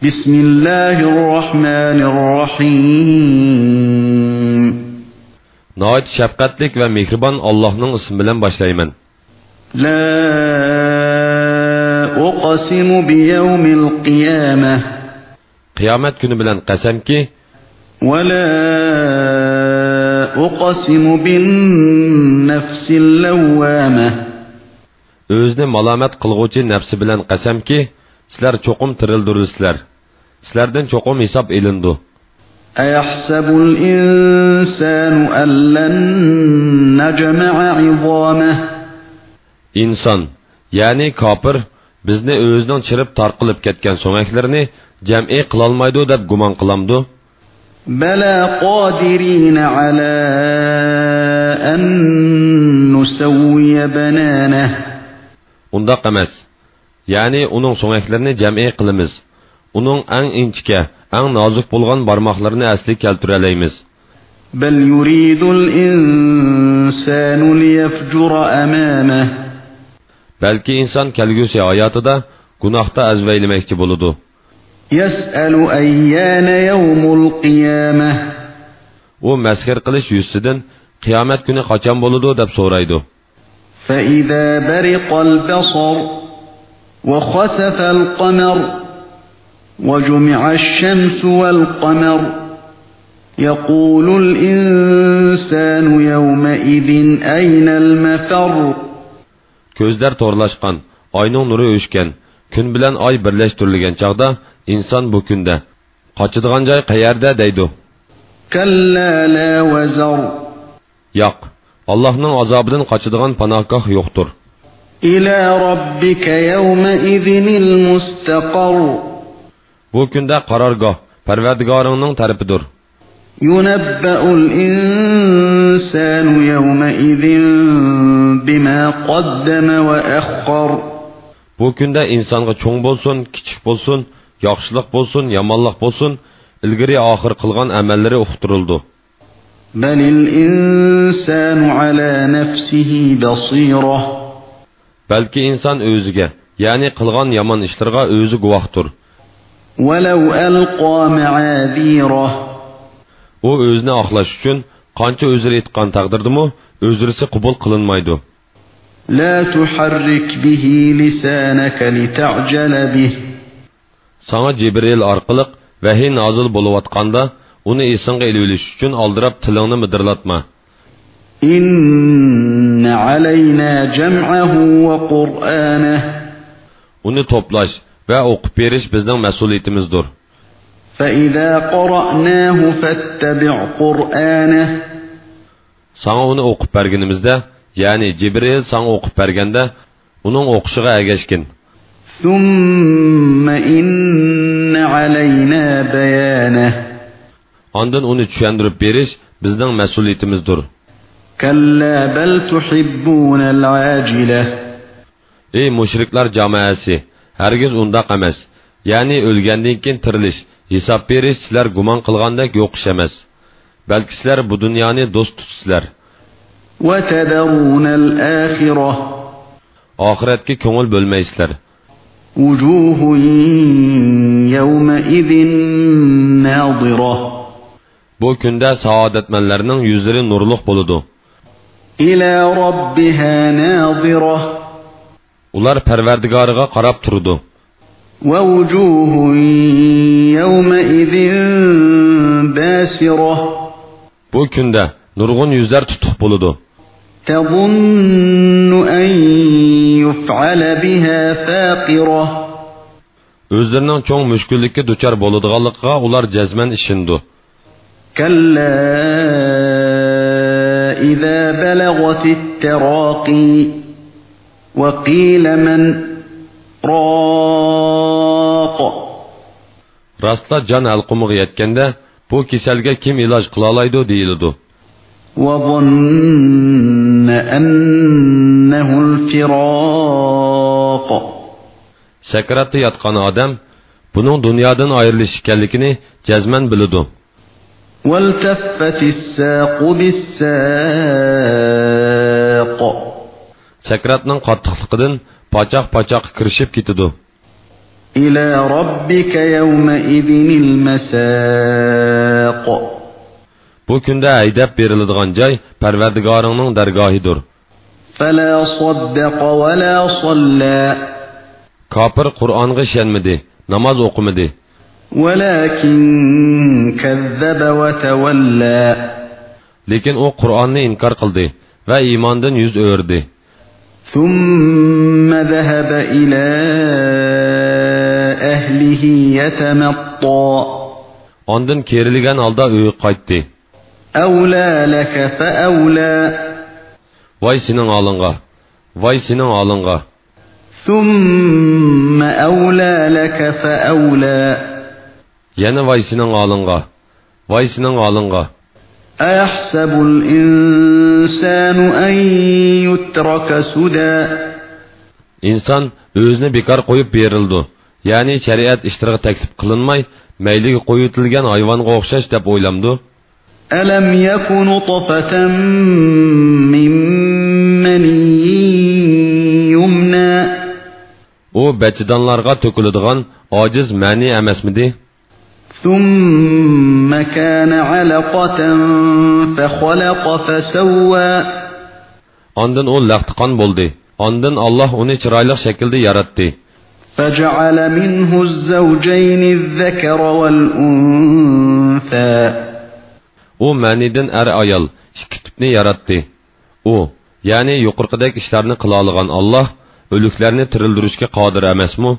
بسم الله الرحمن الرحيم Nəhayət şəfqətlik və mehriban Allah'ın ismi bilan başlayman. لا أقسم بيوم القيامة Qiyomat kuni bilan qasamki, ولا أقسم بالنفس اللوامة o'zini malomat qilg'uvchi nafsi bilan qasamki, sizlar cho'qim tirildirsizlar. Sizlardan cho'qim hisob elindi. أيحسب الإنسان أن لن نجمع عظامه Inson, ya'ni kofir bizni o'zining chirib tarqilib ketgan so'ngaklarini jam'i qilolmaydi deb gumon qilamdi. بلى قادرين على أن نسوي بنانه Undaq emas. Ya'ni uning so'ngaklarini jam'i qilamiz. Uning eng inchika, eng nozik bo'lgan barmoqlarini asli keltira olamiz. بل يريد الإنسان ليفجر أمامه Balki inson kelgusi hayotida gunohda azvaylamoqchi bo'ladi. يسأل أيان يوم القيامة U masxir qilish yuzidan qiyomat kuni qachon bo'ladi deb so'raydi. فإذا برق البصر وخسف القمر وجمع الشمس والقمر يقول الإنسان يومئذ أين المفر Ko'zlar to'rlashgan, oyning nuri o'chgan, kun bilan oy birlashtirilgan chaqda inson bu kunda qochadigan joy qayerda deydi. كلا لا وزر Yo'q, Allohning azobidan qochadigan panohgoh yo'qdir. إلى ربك يومئذ المستقر Bu kunda qarorgoh Parvardigoringning tarafidir. ينبأ الإنسان يومئذ بما قدم وأخر Bu kunda insonga cho'ng bo'lsin, kichik bo'lsin, yaxshilik bo'lsin, yomonlik bo'lsin, ilgari oxir qilgan amallari uqtirildi. بل الإنسان على نفسه بصيرة Balki inson o'ziga, ya'ni qilgan yomon ishlarga o'zi guvohdir. ولو ألقى معاذيره u o'zini oqlash uchun qancha o'zir aytgan taqdirdimi o'zrisi qabul qilinmaydi لا تحرك به لسانك لتعجل به sanga jibril orqali vahiy nozil bo'layotganda uni esingga ilib olish uchun oldirab tilingni midirlatma إن علينا جمعه وقرآنه uni to'plash va o'qib berish bizning mas'uliyatimizdir sanga uni o'qib berganimizda ya'ni jibril sanga o'qib berganda uning o'qishiga ergashgin ondan uni tushuntirib berish bizning mas'uliyatimizdir ey mushriklar jamoasi hargiz undaq emas ya'ni o'lgandan keyin tirilish hisob berish sizlar gumon qilgandek yo'q ish emas balki sizlar bu dunyoni do'st tutsizlar وتذرون الآخرة oxiratga ko'ngil bo'lmaysizlar وجوه يومئذ ناظرة bu kunda saodatmanlarning yuzlari nurliq bo'ladi إلى ربها ناظرة ular parvardigoriga qarab turdi ووجوه يومئذ باسرة bu kunda nurg'un yuzlar tutuq bo'ladi تظن أن يفعل بها فاقرة o'zlarining cho'ng mushkullikka duchor bo'ladiganligiga ular jazman ishindi كلا إذا بلغت التراقي وقيل من؟ راق. راستا جان القمغ يتكند بو كسالك كم إلاج دي ديلدو وظن أنه الفراق سكرت يتقن آدم بنون دنيا دن آيرلش كالكني جزمن بلدو والتفت الساق بالساق sakratning qattiqligidan pochoq pochoq kirishib ketadi إلى ربك يومئذ المساق Bu kunda haydab beriladigan joy Parvardigoringning dargohidir. فلا صدق ولا صلى Kofir Qur'onga ishonmadi, namoz o'qimadi. ولكن كذب وتولى Lekin u Qur'onni inkor qildi va iymondan yuz o'rdi. ثم ذهب إلى أهله يتمطى Ondan kerilgan holda uyiga qaytdi. أولى لك فأولى Voy sening olingga. Voy sening olingga. ثم أولى لك فأولى Yana voy sening olingga. Voy sening olingga. أيحسب الإنسان أن يترك سدى inson o'zini bekor qo'yib berildi ya'ni shariat ishtiriga taklif qilinmay mayliga qo'yitilgan hayvonga o'xshash deb ألم يك نطفة من مني يمنى u bachidonlarga to'kiladigan ojiz ma'ni emasmidi ثم كان علقة فخلق فسوى ondan u laqtiqon bo'ldi ondan olloh uni chiroyli shaklda yaratdi فجعل منه الزوجين الذكر والأنثى u ma'nidan er ayol ikki tipni yaratdi u ya'ni yuqorqidagi ishlarni qila olgan olloh o'liklarni tirildirishga qodir emasmi